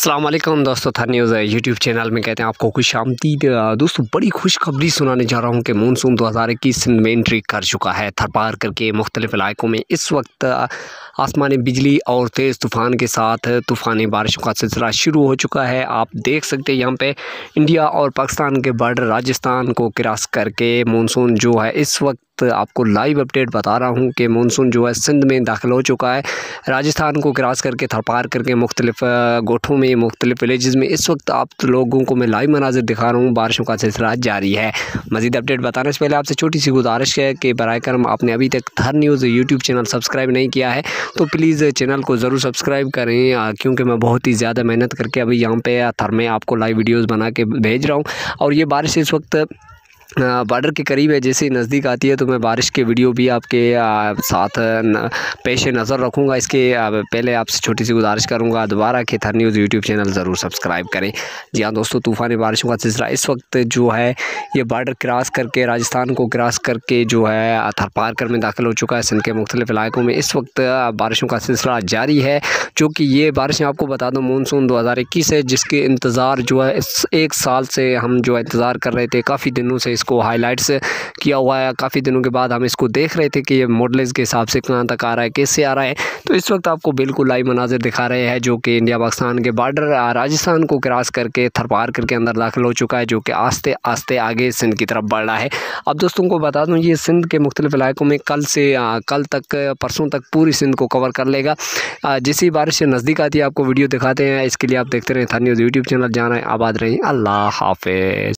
अल्लाम दोस्तों था news YouTube channel में कहते हैं आपको खुश आमदीद। दोस्तों, बड़ी खुशखबरी सुनाने जा रहा हूँ कि मानसून 2021 सिंध में एंट्री कर चुका है। थरपार करके मुख्तलिफ़ इलाकों में इस वक्त आसमानी बिजली और तेज़ तूफ़ान के साथ तूफ़ानी बारिशों का सिलसिला शुरू हो चुका है। आप देख सकते हैं यहाँ पर इंडिया और पाकिस्तान के बॉर्डर, राजस्थान को क्रॉस करके मानसून जो है इस वक्त आपको लाइव अपडेट बता रहा हूँ कि मानसून जो है सिंध में दाखिल हो चुका है। राजस्थान को क्रॉस करके, थरपार करके मुख्तलिफ़ गोठों में, मुख्तलिफ़ विलेज़ में इस वक्त आप तो लोगों को मैं लाइव मनाजिर दिखा रहा हूँ। बारिशों का सिलसिला जारी है। मजीद अपडेट बताने से पहले आपसे छोटी सी गुजारिश है कि बर करम आपने अभी तक थर न्यूज़ यूट्यूब चैनल सब्सक्राइब नहीं किया है तो प्लीज़ चैनल को ज़रूर सब्सक्राइब करें क्योंकि मैं बहुत ही ज़्यादा मेहनत करके अभी यहाँ पे थर में आपको लाइव वीडियोज़ बना के भेज रहा हूँ। और ये बारिश इस वक्त बॉर्डर के करीब है, जैसे नज़दीक आती है तो मैं बारिश के वीडियो भी आपके साथ पेश नज़र रखूँगा। इसके पहले आपसे छोटी सी गुजारिश करूँगा, दोबारा थर न्यूज़ यूट्यूब चैनल ज़रूर सब्सक्राइब करें। जी हाँ दोस्तों, तूफ़ानी बारिशों का सिलसिला इस वक्त जो है, ये बॉर्डर क्रॉस करके, राजस्थान को क्रॉस करके जो है, थरपार कर में दाखिल हो चुका है, सिंध के मुख्तलिफ़ इलाकों में। इस वक्त बारिशों का सिलसिला जारी है, जो कि ये बारिशें आपको बता दूँ, मानसून दो हज़ार इक्कीस है, जिसके इंतज़ार जो है, इस एक साल से हम जो इंतज़ार कर रहे थे, काफ़ी दिनों से इसको हाईलाइट्स किया हुआ है। काफ़ी दिनों के बाद हम इसको देख रहे थे कि ये मॉडल्स के हिसाब से कहाँ तक आ रहा है, कैसे आ रहा है। तो इस वक्त आपको बिल्कुल लाइव मनाजिर दिखा रहे हैं, जो कि इंडिया, पाकिस्तान के बार्डर राजस्थान को क्रॉस करके थरपार करके अंदर दाखिल हो चुका है, जो कि आस्ते आस्ते आगे सिंध की तरफ़ बढ़ रहा है। अब दोस्तों को बता दूँ, ये सिंध के मुख्तलिफ़ इलाकों में कल से कल तक, परसों तक पूरी सिंध को कवर कर लेगा। जिस ही बारिश से नज़दीक आती है, आपको वीडियो दिखाते हैं। इसके लिए आप देखते रहें था न्यूज़ यूट्यूब चैनल जाना है आबाद रहें। अल्लाह हाफिज़।